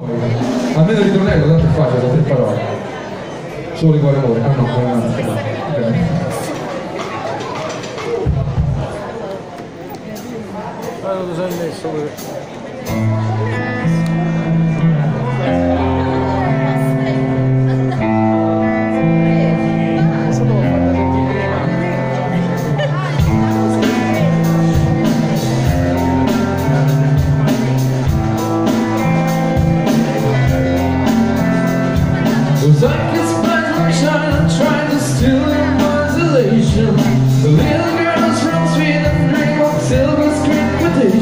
Almeno il ritornello, tanto è facile, sono tre parole. Solo cuore amore. Ah no, Ok. Allora, lo sei messo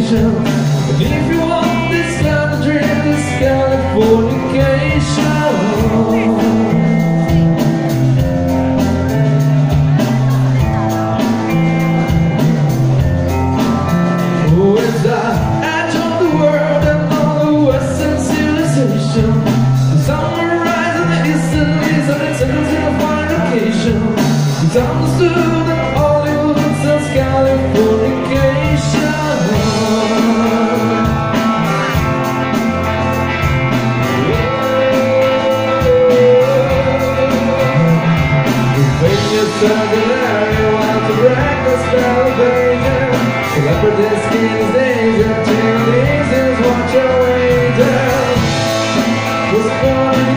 And if you want this kind of dream, this kind of fornication. Oh, of the world and all the Western civilization? The understood The reckless celebration Celebrity skins days and chilies is what you're waiting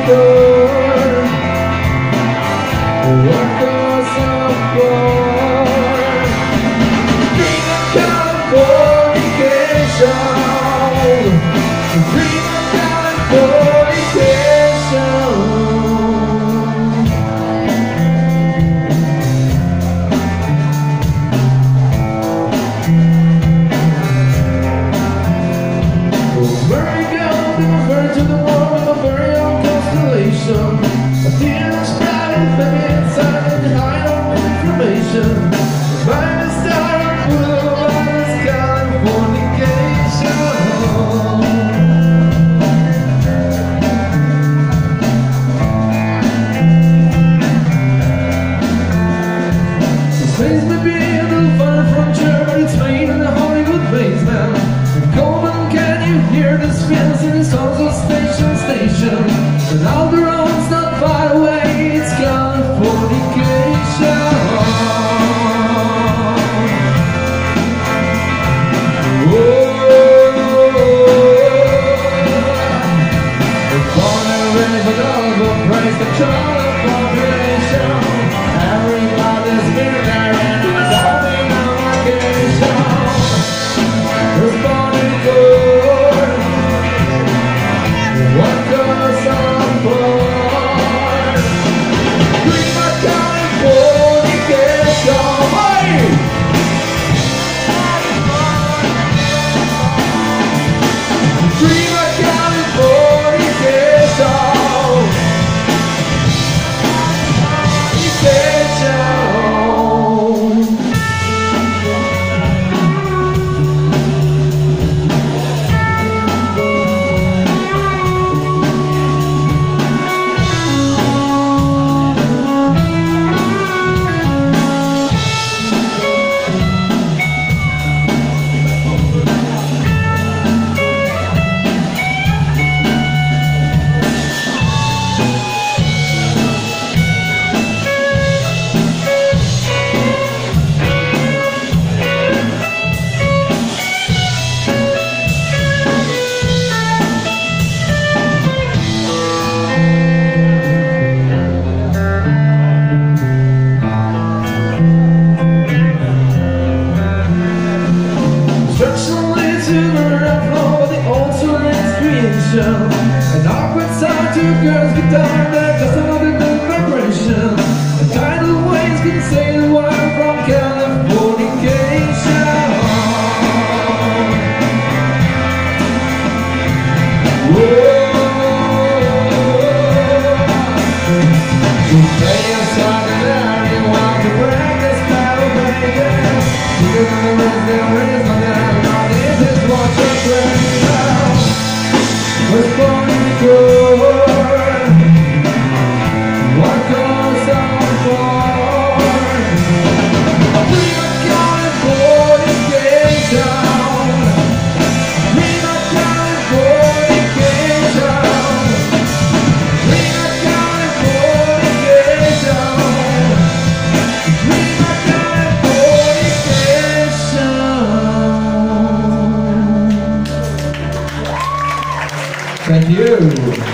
court What for to the with a very constellation. Inside and hide on information. In his songs station station? And all the Thank you.